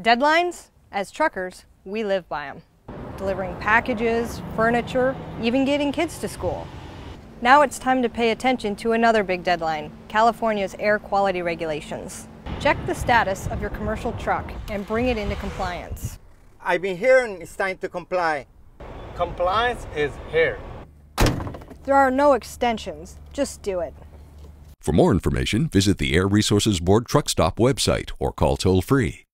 Deadlines? As truckers, we live by them. Delivering packages, furniture, even getting kids to school. Now it's time to pay attention to another big deadline, California's air quality regulations. Check the status of your commercial truck and bring it into compliance. I've been hearing it's time to comply. Compliance is here. There are no extensions, just do it. For more information, visit the Air Resources Board Truck Stop website or call toll free